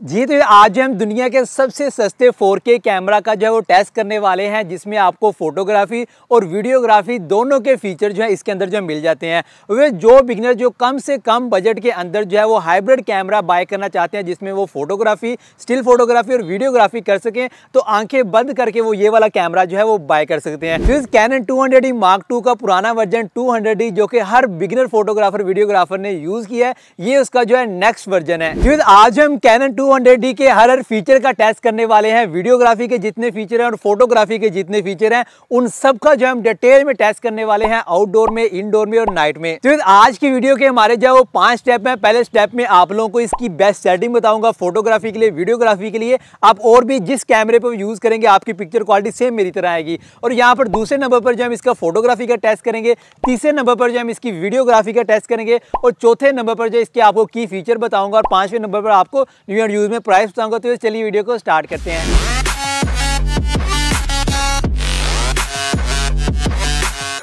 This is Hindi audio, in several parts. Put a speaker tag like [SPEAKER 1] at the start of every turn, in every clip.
[SPEAKER 1] जी तो आज हम दुनिया के सबसे सस्ते 4K कैमरा का जो है वो टेस्ट करने वाले हैं, जिसमें आपको फोटोग्राफी और वीडियोग्राफी दोनों के फीचर जो है इसके अंदर जो मिल जाते हैं। वे जो बिगनर, जो कम से कम बजट के अंदर जो है वो हाइब्रिड कैमरा बाय करना चाहते हैं, जिसमें वो फोटोग्राफी, स्टिल फोटोग्राफी और वीडियोग्राफी कर सकें तो आँखें बंद करके वो ये वाला कैमरा जो है वो बाय कर सकते हैं। फिर Canon two hundred mark two का पुराना वर्जन टू हंड्रेड जो कि हर बिगनर, फोटोग्राफर, वीडियोग्राफर ने यूज़ किया है, ये उसका जो है नेक्स्ट वर्जन है। फिर आज हम कैनन टू 200D के हर हर फीचर का टेस्ट करने वाले हैं। वीडियोग्राफी के जितने फीचर हैं और फोटोग्राफी के जितने फीचर हैं, उन सब का जो हम डिटेल में टेस्ट करने वाले हैं आउटडोर में इनडोर में और नाइट में। तो आज की वीडियो के हमारे जो वो पाँच स्टेप हैं। पहले स्टेप में आप लोगों को इसकी बेस्ट सेटिंग बताऊँगा फोटोग्राफी के लिए वीडियोग्राफी के लिए। आप और भी जिस कैमरे पर यूज़ करेंगे, आपकी पिक्चर क्वालिटी सेम मेरी तरह आएगी। और यहाँ पर दूसरे नंबर पर जो हम इसका फोटोग्राफी का टेस्ट करेंगे, तीसरे नंबर पर जो हम इसकी वीडियोग्राफी का टेस्ट करेंगे, और चौथे नंबर पर जो इसके आपको की फीचर बताऊँगा, और पाँचवें नंबर पर आपको न्यू यूज़ में प्राइस बताऊँगा तो चलिए वीडियो को स्टार्ट करते हैं।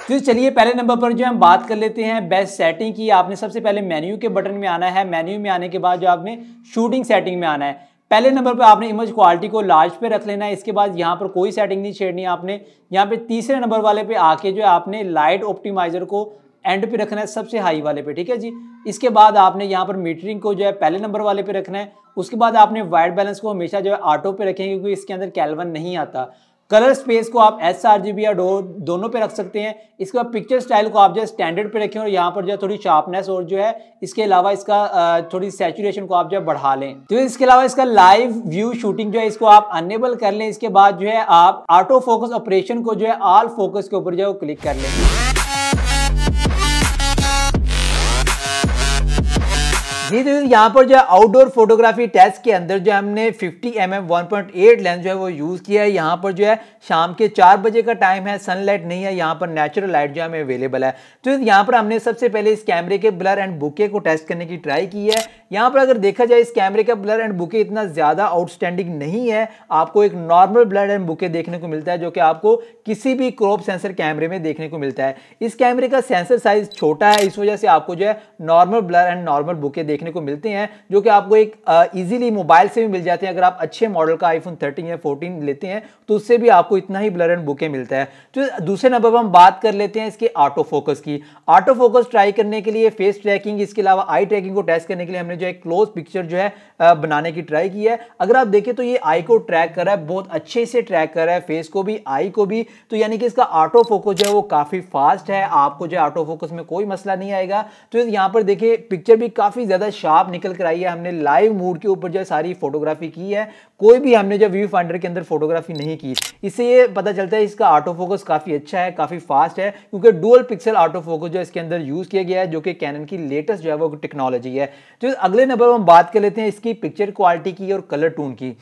[SPEAKER 1] तो चलिए, पहले नंबर पर जो हम बात कर लेते हैं बेस्ट सेटिंग की। आपने सबसे पहले मेन्यू के बटन में आना है। मेन्यू में आने के बाद जो आपने शूटिंग सेटिंग में आना है। पहले नंबर पर आपने इमेज क्वालिटी को लार्ज पे रख लेना है। इसके बाद यहाँ पर कोई सेटिंग नहीं छेड़नी आपने। यहाँ पे तीसरे नंबर वाले पे आके जो है, आपने लाइट ऑप्टिमाइजर को एंड पे रखना है, सबसे हाई वाले पे, ठीक है जी? इसके बाद आपने यहाँ पर मीटरिंग को जो है पहले नंबर वाले पे रखना है। उसके बाद आपने वाइट बैलेंस को हमेशा जो है ऑटो पे रखेंगे, क्योंकि इसके अंदर कैलवन नहीं आता। कलर स्पेस को आप एस आर जी बी या डो दोनों पे रख सकते हैं। इसके बाद पिक्चर स्टाइल को आप जो है स्टैंडर्ड पे रखें और यहाँ पर जो है थोड़ी शार्पनेस और जो है इसके अलावा इसका थोड़ी सेचुरेशन को आप जो है बढ़ा लें। तो इसके अलावा इसका लाइव व्यू शूटिंग जो है, इसको आप अनेबल कर लें। इसके बाद जो है आप ऑटो फोकस ऑपरेशन को जो है ऑल फोकस के ऊपर जो है क्लिक कर लें। जी तो यहाँ पर जो है आउटडोर फोटोग्राफी टेस्ट के अंदर जो हमने 50 एम एम वन लेंस जो है वो यूज़ किया है। यहाँ पर जो है शाम के चार बजे का टाइम है सनलाइट नहीं है, यहाँ पर नेचुरल लाइट जो हमें अवेलेबल है। तो यहाँ पर हमने सबसे पहले इस कैमरे के ब्लर एंड बुके को टेस्ट करने की ट्राई की है। यहाँ पर अगर देखा जाए इस कैमरे का ब्लर एंड बुके इतना ज़्यादा आउटस्टैंडिंग नहीं है, आपको एक नॉर्मल ब्लर एंड बुके देखने को मिलता है, जो कि आपको किसी भी क्रॉप सेंसर कैमरे में देखने को मिलता है। इस कैमरे का सेंसर साइज़ छोटा है, इस वजह से आपको जो है normal blur and normal bokeh देखने को मिलते हैं, जो कि आपको एक इजीली मोबाइल से भी मिल जाते हैं। अगर आप अच्छे मॉडल का आईफोन 13 या 14 लेते हैं तो उससे भी आपको इतना ही ब्लर एंड बुके मिलता है। तो दूसरे नंबर पर हम बात कर लेते हैं इसके ऑटो फोकस की। ऑटो फोकस ट्राई करने के लिए फेस ट्रैकिंग इसके अलावा आई ट्रैकिंग को टेस्ट करने के लिए हमने जो है क्लोज पिक्चर जो है बनाने की ट्राई की है। अगर आप देखें तो ये आई को ट्रैक कर रहा है, बहुत अच्छे से ट्रैक कर रहा है फेस को भी आई को भी। तो यानी कि इसका ऑटो फोकस जो है वो काफ़ी फास्ट है, आपको जो ऑटो फोकस में कोई मसला नहीं आएगा। तो यहाँ पर देखिए पिक्चर भी काफ़ी ज़्यादा शार्प निकल कर आई है, हमने लाइव मूड के ऊपर जो है सारी फोटोग्राफी की है। कोई भी हमने जो व्यू फाइंडर के अंदर फोटोग्राफी नहीं की। इससे ये पता चलता है इसका ऑटो फोकस काफ़ी अच्छा है, काफ़ी फास्ट है, क्योंकि डुअल पिक्सल ऑटो फोकस जो इसके अंदर यूज़ किया गया है, जो कि कैनन की लेटेस्ट जो है वो टेक्नोलॉजी है। जो अगले नंबर हम बात कर लेते हैं इसकी पिक्चर क्वालिटी की और कलर टून की।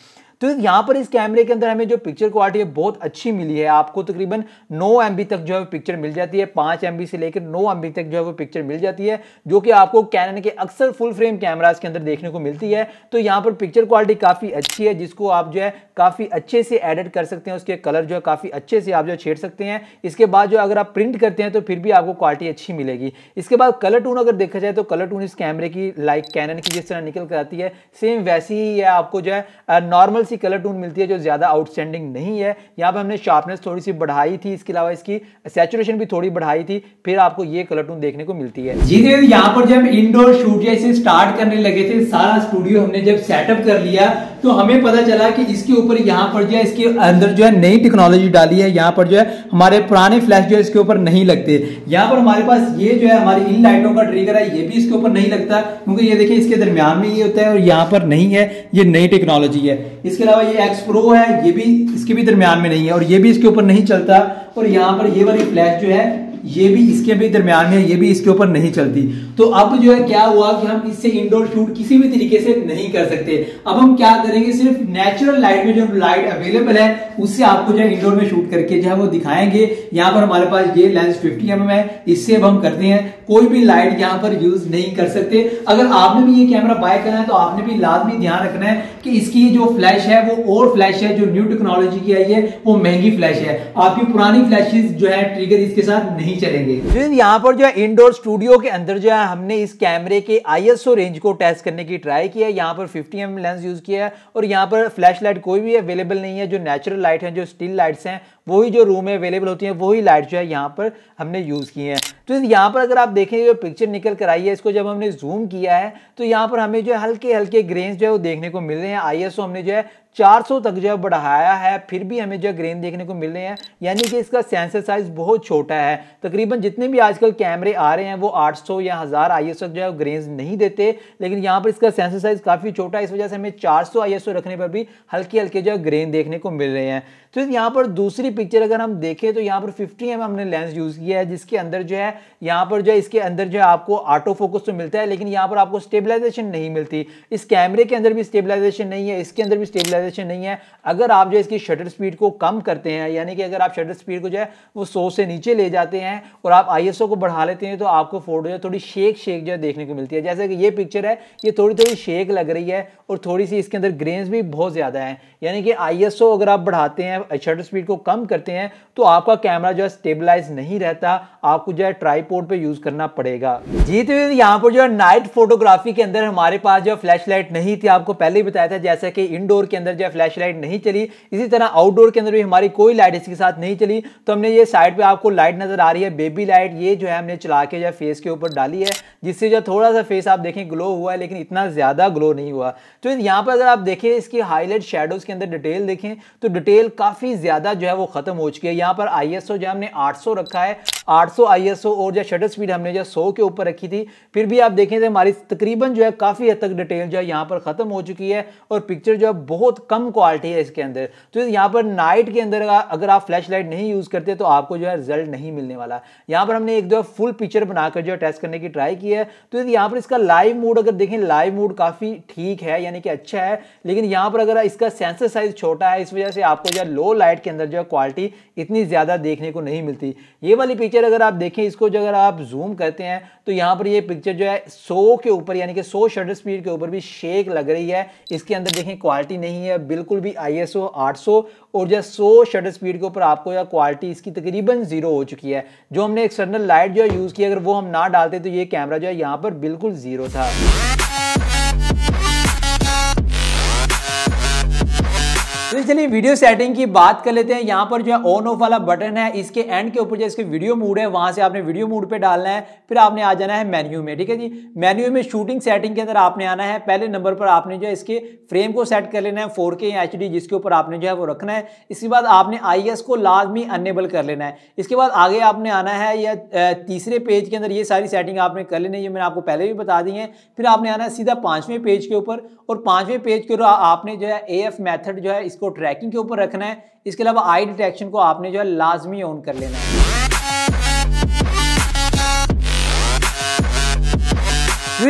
[SPEAKER 1] तो यहाँ पर इस कैमरे के अंदर हमें जो पिक्चर क्वालिटी है, बहुत अच्छी मिली है। आपको तकरीबन नौ एमबी तक जो है पिक्चर मिल जाती है। पाँच एमबी से लेकर नौ एमबी तक जो है वो पिक्चर मिल जाती है, जो कि आपको कैनन के अक्सर फुल फ्रेम कैमराज के अंदर देखने को मिलती है। तो यहाँ पर पिक्चर क्वालिटी काफ़ी अच्छी है, जिसको आप जो है काफ़ी अच्छे से एडिट कर सकते हैं। उसके कलर जो है काफ़ी अच्छे से आप जो छेड़ सकते हैं। इसके बाद जो अगर आप प्रिंट करते हैं तो फिर भी आपको क्वालिटी अच्छी मिलेगी। इसके बाद कलर टून अगर देखा जाए तो कलर टून इस कैमरे की लाइक कैनन की जिस तरह निकल कर आती है सेम वैसी ही है आपको जो है नॉर्मल सी कलर टून मिलती है जो ज़्यादा आउटस्टैंडिंग नहीं है। यहाँ पर हमने शार्पनेस थोड़ी सी बढ़ाई थी, इसके अलावा इसकी सेचुरेशन भी थोड़ी बढ़ाई थी, फिर आपको ये कलर टून देखने को मिलती है। जी यहाँ पर जब इंडोर शूट जैसे स्टार्ट करने लगे थे, सारा स्टूडियो हमने जब सेटअप कर लिया तो हमें पता चला कि इसके ऊपर यहाँ पर जो है, इसके अंदर जो है नई टेक्नोलॉजी डाली है, यहाँ पर जो है हमारे पुराने फ्लैश जो है इसके ऊपर नहीं लगते। यहाँ पर हमारे पास ये जो है, हमारी इन लाइटों का ट्रिगर है, ये भी इसके ऊपर नहीं लगता, क्योंकि ये देखिए, इसके दरमियान में ये होता है और यहाँ पर नहीं है, ये नई टेक्नोलॉजी है। इसके अलावा ये एक्स प्रो है, ये भी इसके भी दरमियान में नहीं है और ये भी इसके ऊपर नहीं चलता। और यहाँ पर ये वाली फ्लैश जो है ये भी इसके भी दरमियान में, ये भी इसके ऊपर नहीं चलती। तो अब जो है, क्या हुआ कि हम इससे इंडोर शूट किसी भी तरीके से नहीं कर सकते। अब हम क्या करेंगे, सिर्फ़ नेचुरल लाइट में जो लाइट अवेलेबल है, उससे आपको जो है इंडोर में शूट करके जो है वो दिखाएँगे। यहाँ पर हमारे पास ये लेंस 50 एम है, इससे अब हम करते हैं, कोई भी लाइट यहाँ पर यूज़ नहीं कर सकते। अगर आपने भी ये कैमरा बाय करना है तो आपने भी लाजमी ध्यान रखना है कि इसकी जो फ्लैश है, वो और फ्लैश है, जो न्यू टेक्नोलॉजी की आई है, वो महँगी फ्लैश है। आपकी पुरानी फ्लैशेज जो है ट्रिगर इसके साथ नहीं ठीक चलेंगे यहाँ पर जो है इंडोर स्टूडियो के अंदर जो है हमने इस कैमरे के आईएसओ रेंज को टेस्ट करने की ट्राई किया है। यहाँ पर 50 एम लेंस यूज़ किया है और यहाँ पर फ्लैश लाइट कोई भी अवेलेबल नहीं है। जो नेचुरल लाइट है, जो स्टिल लाइट्स हैं, वही जो रूम में अवेलेबल होती हैं, वही लाइट जो है यहाँ पर हमने यूज़ की हैं। तो यहाँ पर अगर आप देखें जो पिक्चर निकल कर आई है। इसको जब हमने जूम किया है तो यहाँ पर हमें जो है हल्के हल्के ग्रेन्स जो है वो देखने को मिल रहे हैं। आई हमने जो है 400 तक जो है बढ़ाया है, फिर भी हमें जो ग्रेन देखने को मिल रहे हैं। यानी कि इसका सेंसर साइज़ बहुत छोटा है। तकरीबन जितने भी आजकल कैमरे आ रहे हैं, वो 800 या हज़ार आई तक जो है ग्रेन्स नहीं देते। लेकिन यहाँ पर इसका सेंसर साइज़ काफ़ी छोटा है, इस वजह से हमें 400 आई रखने पर भी हल्के हल्के जो है ग्रेन देखने को मिल रहे हैं। तो यहाँ पर दूसरी पिक्चर अगर हम देखें तो यहाँ पर फिफ्टी एम हमने लेंस यूज़ किया है, जिसके अंदर जो है, यहाँ पर जो है, इसके अंदर जो है आपको ऑटो फोकस तो मिलता है, लेकिन यहाँ पर आपको स्टेबलाइजेशन नहीं मिलती। इस कैमरे के अंदर भी स्टेबलाइजेशन नहीं है, इसके अंदर भी स्टेबलाइजेशन स्टेबलाइजेशन नहीं है। अगर आप जो इसकी शटर स्पीड को कम करते हैं, यानी कि अगर आप शटर स्पीड को जो है वो सौ से नीचे ले जाते हैं और आप आईएसओ को बढ़ा लेते हैं तो आपको फ़ोटो जो थोड़ी शेक शेक जो है देखने को मिलती है। जैसे कि ये पिक्चर है, ये थोड़ी थोड़ी शेक लग रही है और थोड़ी सी इसके अंदर ग्रेन्स भी बहुत ज़्यादा है। यानी कि आई अगर आप बढ़ाते हैं शटर स्पीड को कम करते हैं तो आपका कैमरा जो है स्टेबलाइज नहीं रहता, आपको जो है ट्राईपोर्ट पे यूज़ करना पड़ेगा। जी तो यहाँ पर जो है नाइट फोटोग्राफी के अंदर हमारे पास जो फ्लैश लाइट नहीं थी, आपको पहले ही बताया था, जैसे कि इंडोर के अंदर जो फ्लैश फ्लैश लाइट नहीं चली इसी तरह आउटडोर के अंदर भी हमारी कोई लाइट इसके साथ नहीं चली तो हमने ये साइड पे आपको लाइट नज़र आ रही है बेबी लाइट ये जो है हमने चला के जो है फेस के ऊपर डाली है जिससे जो थोड़ा सा फेस आप देखें ग्लो हुआ है लेकिन इतना ज़्यादा ग्लो नहीं हुआ तो यहाँ पर अगर आप देखें इसकी हाईलाइट शेडोज के अंदर डिटेल देखें तो डिटेल काफ़ी ज़्यादा जो है वो खत्म हो चुकी है यहाँ पर आई जो हमने आठ रखा है 800 ISO और जो शटर स्पीड हमने जो 100 के ऊपर रखी थी फिर भी आप देखें तो हमारी तकरीबन जो है काफ़ी हद तक डिटेल जो है यहाँ पर ख़त्म हो चुकी है और पिक्चर जो है बहुत कम क्वालिटी है इसके अंदर। तो यहाँ पर नाइट के अंदर अगर आप फ्लैश लाइट नहीं यूज़ करते तो आपको जो है रिज़ल्ट नहीं मिलने वाला। यहाँ पर हमने एक जो फुल पिक्चर बनाकर जो है टेस्ट करने की ट्राई की है। तो यहाँ पर इसका लाइव मूड अगर देखें लाइव मूड काफ़ी ठीक है, यानी कि अच्छा है। लेकिन यहाँ पर अगर इसका सेंसर साइज़ छोटा है, इस वजह से आपको जो है लो लाइट के अंदर जो है क्वालिटी इतनी ज़्यादा देखने को नहीं मिलती। ये वाली पिक्चर अगर आप देखें, इसको जो अगर आप जूम करते हैं तो यहाँ पर ये पिक्चर जो है 100 के ऊपर, यानी कि 100 शटर स्पीड के ऊपर भी शेक लग रही है। इसके अंदर देखें क्वालिटी नहीं है, बिल्कुल भी आई एस और जो सौ शटर स्पीड के ऊपर आपको या क्वालिटी इसकी तकरीबन ज़ीरो हो चुकी है। जो हमने एक्सटर्नल लाइट जो है यूज़ की, अगर वो हम ना डालते तो ये कैमरा जो है यहाँ पर बिल्कुल ज़ीरो था। तो चलिए वीडियो सेटिंग की बात कर लेते हैं। यहाँ पर जो है ऑन ऑफ़ वाला बटन है, इसके एंड के ऊपर जो इसके वीडियो मूड है, वहाँ से आपने वीडियो मूड पे डालना है, फिर आपने आ जाना है मेन्यू में, ठीक है जी? मेन्यू में शूटिंग सेटिंग के अंदर आपने आना है। पहले नंबर पर आपने जो है इसके फ्रेम को सेट कर लेना है फोर के जिसके ऊपर आपने जो है वो रखना है। इसके बाद आपने आईएस को लाजमी अनेबल कर लेना है। इसके बाद आगे आपने आना है, या तीसरे पेज के अंदर ये सारी सेटिंग आपने कर लेनी है, ये मैंने आपको पहले भी बता दी है। फिर आपने आना है सीधा पाँचवें पेज के ऊपर, और पाँचवें पेज के ऊपर आपने जो है ए एफ़ मैथड जो है इसको ट्रैकिंग के ऊपर रखना है। इसके अलावा आई डिटेक्शन को आपने जो है लाजमी ऑन कर लेना है।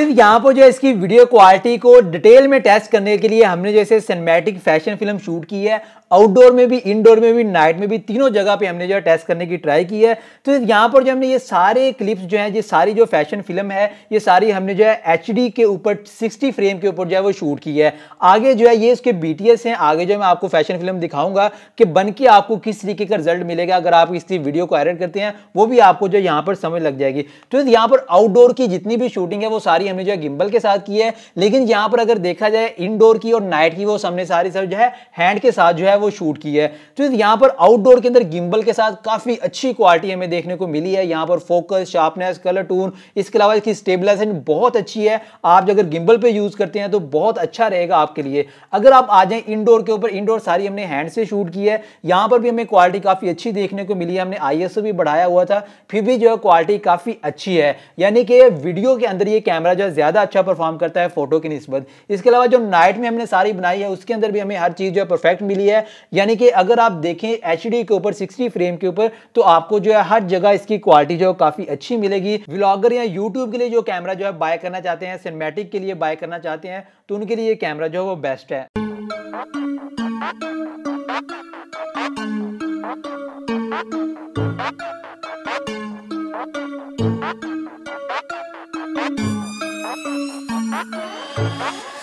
[SPEAKER 1] यहाँ पर जो है इसकी वीडियो क्वालिटी को डिटेल में टेस्ट करने के लिए हमने जैसे सिनेमैटिक फ़ैशन फ़िल्म शूट की है। आउटडोर में भी इंडोर में भी नाइट में भी तीनों जगह पे हमने जो है टेस्ट करने की ट्राई की है। तो यहाँ पर जो हमने ये सारे क्लिप्स जो है, ये सारी जो फ़ैशन फ़िल्म है, ये सारी हमने जो है एचडी के ऊपर 60 फ्रेम के ऊपर जो है वो शूट की है। आगे जो है ये इसके बी हैं। आगे जो मैं आपको फ़ैशन फ़िल्म दिखाऊँगा कि बन आपको किस तरीके का रिज़ल्ट मिलेगा। अगर आप इसकी वीडियो को एडिट करते हैं, वो भी आपको जो यहाँ पर समझ लग जाएगी। तो यहाँ पर आउटडोर की जितनी भी शूटिंग है, वो सारी हमने जो है गिम्बल के साथ की है। लेकिन यहाँ पर अगर देखा जाए इनडोर की और नाइट की, वो हमने सारी सब जो है हैंड के साथ जो है वो शूट की है। तो यहाँ पर आउटडोर के अंदर गिम्बल के साथ काफ़ी अच्छी क्वालिटी हमें देखने को मिली है। यहाँ पर फोकस शार्पनेस कलर टून इसके अलावा इसकी स्टेबलाइजेशन बहुत अच्छी है। आप अगर गिम्बल पे यूज़ करते हैं तो बहुत अच्छा रहेगा आपके लिए। अगर आप आ जाए इनडोर के ऊपर इंडोर सारी हमने हैंड से शूट की है। यहाँ पर भी हमें क्वालिटी काफ़ी अच्छी देखने को मिली है। हमने आई भी बढ़ाया हुआ था, फिर भी जो है क्वालिटी काफ़ी अच्छी है। यानी कि वीडियो के अंदर ये कैमरा कैमरा जो है ज़्यादा अच्छा परफॉर्म करता है फ़ोटो की नस्बत। इसके अलावा जो नाइट में हमने सारी बनाई है, उसके अंदर भी हमें हर चीज़ जो है परफेक्ट मिली है। यानी कि अगर आप देखें एचडी के ऊपर सिक्सटी फ्रेम के ऊपर तो आपको जो है हर जगह इसकी क्वालिटी जो है काफ़ी अच्छी मिलेगी। व्लॉगर या यूट्यूब के लिए जो कैमरा जो है बाय करना चाहते हैं सिनेमेटिक के लिए बाय करना चाहते हैं तो उनके लिए कैमरा जो है वो बेस्ट है। Thank you. Thank you.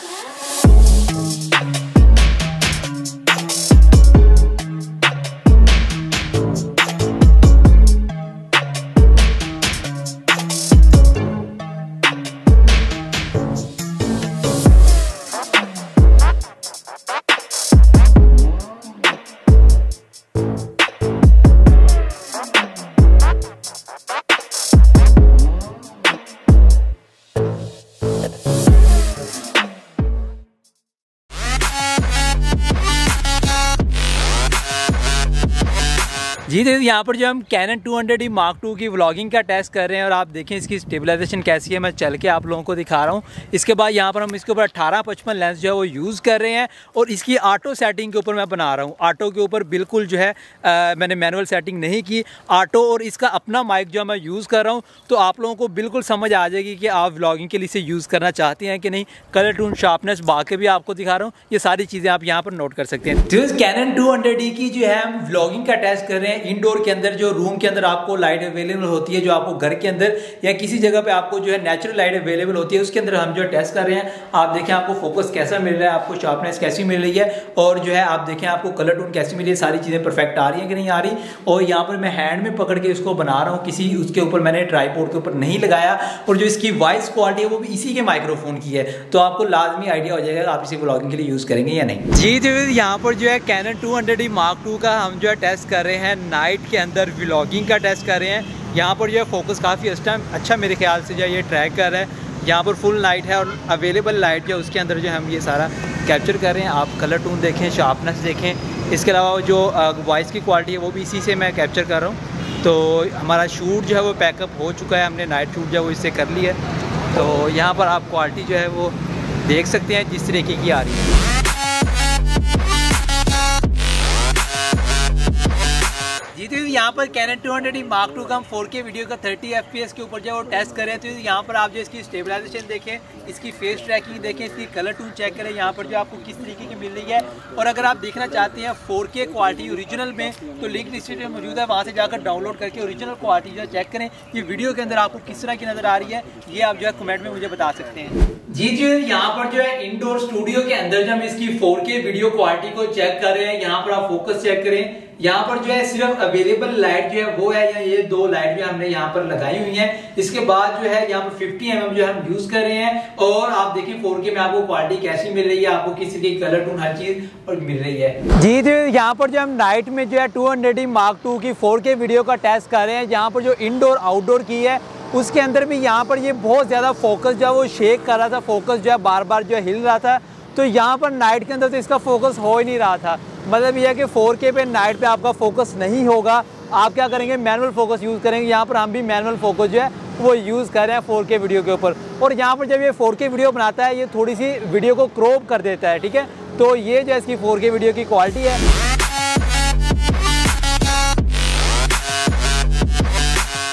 [SPEAKER 1] जी देखिए यहाँ पर जो हम कैनन 200 मार्क टू की व्लॉगिंग का टेस्ट कर रहे हैं और आप देखें इसकी स्टेबलाइजेशन कैसी है। मैं चल के आप लोगों को दिखा रहा हूँ। इसके बाद यहाँ पर हम इसके ऊपर अठारह पचपन लेंस जो है वो यूज़ कर रहे हैं और इसकी ऑटो सेटिंग के ऊपर मैं बना रहा हूँ। ऑटो के ऊपर बिल्कुल जो है आ, मैंने मैनुअल सेटिंग नहीं की। ऑटो और इसका अपना माइक जो मैं यूज़ कर रहा हूँ। तो आप लोगों को बिल्कुल समझ आ जाएगी कि आप व्लॉगिंग के लिए इसे यूज़ करना चाहते हैं कि नहीं। कलर टून शार्पनेस बाकी भी आपको दिखा रहा हूँ। ये सारी चीज़ें आप यहाँ पर नोट कर सकते हैं। कैनन टू की जो है हम व्लॉगिंग का टेस्ट कर रहे हैं। इंडोर के अंदर जो रूम के अंदर आपको लाइट अवेलेबल होती है, जो आपको घर के अंदर या किसी जगह पे आपको जो है नेचुरल लाइट अवेलेबल होती है, उसके अंदर हम जो टेस्ट कर रहे हैं, आप देखें आपको फोकस कैसा मिल रहा है, आपको शार्पनेस कैसी मिल रही है, और जो है आप देखें आपको कलर टोन कैसी मिल रही है, सारी चीज़ें परफेक्ट आ रही है कि नहीं आ रही? और यहाँ पर मैं हैंड में पकड़ के इसको बना रहा हूँ, किसी उसके ऊपर मैंने ट्राईपोर्ट के ऊपर नहीं लगाया, और जो इसकी वॉइस क्वालिटी है, वो भी इसी के माइक्रोफोन की है। तो आपको लाजमी आइडिया हो जाएगा आप इसे ब्लॉगिंग के लिए यूज़ करेंगे या नहीं। जी तो यहाँ पर जो है Canon two hundred mark two का हम जो है टेस्ट कर रहे हैं नाइट के अंदर व्लॉगिंग का टेस्ट कर रहे हैं। यहाँ पर जो है फोकस काफ़ी इस टाइम अच्छा मेरे ख्याल से जो है, ये ट्रैक कर रहा है। यहाँ पर फुल लाइट है और अवेलेबल लाइट जो उसके अंदर जो हम ये सारा कैप्चर कर रहे हैं। आप कलर टून देखें शार्पनेस देखें। इसके अलावा जो वॉइस की क्वालिटी है, वो भी इसी से मैं कैप्चर कर रहा हूँ। तो हमारा शूट जो है, वो पैकअप हो चुका है। हमने नाइट शूट जो है, वो इससे कर लिया है। तो यहाँ पर आप क्वालिटी जो है, वो देख सकते हैं, जिस तरीके की आ रही है। तो यहाँ पर कैनन 200 मार्क टू का हम 4K वीडियो का 30 एफपीएस के ऊपर जो वो टेस्ट करें तो यहाँ पर आप जो इसकी स्टेबलाइजेशन देखें, इसकी फेस ट्रैकिंग देखें, इसकी कलर टून चेक करें, यहाँ पर जो आपको किस तरीके की मिल रही है। और अगर आप देखना चाहते हैं 4K क्वालिटी ओरिजिनल में तो लिंक डिस्क्रिप्शन में मौजूद है, वहाँ से जाकर डाउनलोड करके ओरिजिनल क्वालिटी जो चेक करें ये वीडियो के अंदर आपको किस तरह की नज़र आ रही है। ये आप जो है कमेंट में मुझे बता सकते हैं। जी जी, यहाँ पर जो है इंडोर स्टूडियो के अंदर जब हम इसकी 4K वीडियो क्वालिटी को चेक कर रहे हैं, यहाँ पर आप फोकस चेक करें। यहाँ पर जो है सिर्फ़ अवेलेबल लाइट जो है वो है, या ये दो लाइट जो हमने यहाँ पर लगाई हुई है। इसके बाद जो है यहाँ पर 50 एम mm जो हम यूज़ कर रहे हैं, और आप देखिए 4K में आपको क्वालिटी कैसी मिल रही है, आपको किसी की कलर टून हर चीज़ और मिल रही है। जी जी यहाँ पर जो हम नाइट में जो है टू हंड्रेड मार्क टू की फोर वीडियो का टेस्ट कर रहे हैं, यहाँ पर जो इनडोर आउटडोर की है, उसके अंदर भी यहाँ पर ये बहुत ज़्यादा फोकस जो है वो शेक कर रहा था फोकस जो है बार बार जो है हिल रहा था। तो यहाँ पर नाइट के अंदर तो इसका फोकस हो ही नहीं रहा था। मतलब यह है कि 4K पे नाइट पे आपका फोकस नहीं होगा। आप क्या करेंगे? मैनुअल फोकस यूज़ करेंगे। यहाँ पर हम भी मैनुअल फोकस जो है, वो यूज़ कर रहे हैं 4K वीडियो के ऊपर। और यहाँ पर जब ये 4K वीडियो बनाता है, ये थोड़ी सी वीडियो को क्रॉप कर देता है, ठीक है? तो ये जो इसकी 4K वीडियो की क्वालिटी है।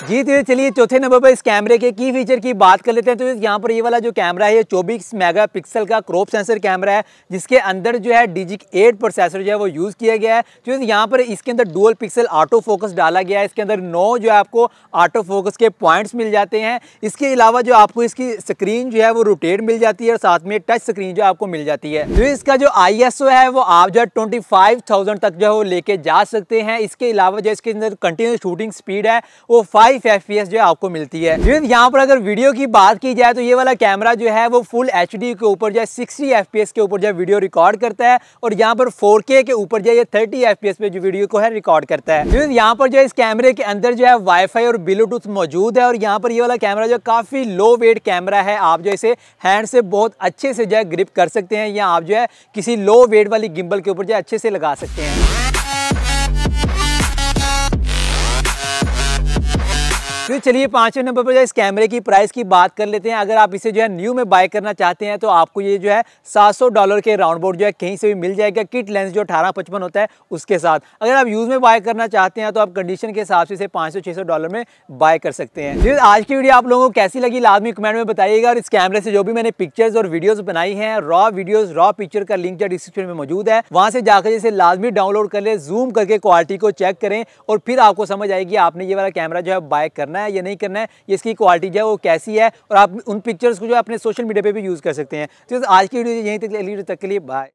[SPEAKER 1] जी तो चलिए चौथे नंबर पर इस कैमरे के की फीचर की बात कर लेते हैं। तो यहाँ पर ये वाला जो कैमरा है, ये 24 मेगापिक्सल का क्रॉप सेंसर कैमरा है, जिसके अंदर जो है डिजिक 8 प्रोसेसर जो है वो यूज़ किया गया है। जो यहाँ पर इसके अंदर डुअल पिक्सल ऑटो फोकस डाला गया है। इसके अंदर नौ जो है आपको ऑटो फोकस के पॉइंट्स मिल जाते हैं। इसके अलावा जो आपको इसकी स्क्रीन जो है वो रोटेट मिल जाती है और साथ में टच स्क्रीन जो आपको मिल जाती है। तो इसका जो आई है वो आप जो है ट्वेंटी तक जो है वो लेके जा सकते हैं। इसके अलावा जो इसके अंदर कंटिन्यूस शूटिंग स्पीड है, वो फाइव फाइव एफ़ जो है आपको मिलती है यहाँ पर अगर वीडियो की बात की जाए तो ये वाला कैमरा जो है वो फुल एचडी के ऊपर जो है सिक्सटी एफ़ के ऊपर जो है वीडियो रिकॉर्ड करता है और यहाँ पर फोर के ऊपर जो है थर्टी एफ़ पे जो वीडियो को है रिकॉर्ड करता है यहाँ पर जो है इस कैमरे के अंदर जो है वाईफाई और ब्लूटूथ मौजूद है और यहाँ पर ये वाला कैमरा जो काफ़ी लो वेट कैमरा है आप जो इसे हैंड से बहुत अच्छे से जो है ग्रिप कर सकते हैं या आप जो है किसी लो वेट वाली गिम्बल के ऊपर जो है अच्छे से लगा सकते हैं तो चलिए पाँचवें नंबर पर जो इस कैमरे की प्राइस की बात कर लेते हैं। अगर आप इसे जो है न्यू में बाय करना चाहते हैं तो आपको ये जो है 700 डॉलर के राउंड बोर्ड जो है, कहीं से भी मिल जाएगा। किट लेंस जो अठारह पचपन होता है, उसके साथ। अगर आप यूज़ में बाय करना चाहते हैं तो आप कंडीशन के हिसाब से इसे पाँच सौ डॉलर में बाय कर सकते हैं। आज की वीडियो आप लोगों को कैसी लगी, लाजमी कमेंट में बताइएगा। और इस कैमरे से जो भी मैंने पिक्चर्स और वीडियोज़ बनाई है रॉ वीडियोज़ रॉ पिक्चर का लिंक जो डिस्क्रिप्शन में मौजूद है। वहाँ से जाकर इसे लाजमी डाउनलोड कर ले जूम करके क्वालिटी को चेक करें और फिर आपको समझ आएगी आपने ये वाला कैमरा जो है बाय करना है या नहीं करना है इसकी क्वालिटी जो है वो कैसी है और आप उन पिक्चर्स को जो अपने सोशल मीडिया पर भी यूज़ कर सकते हैं। तो आज की वीडियो यहीं तक तक के लिए बाय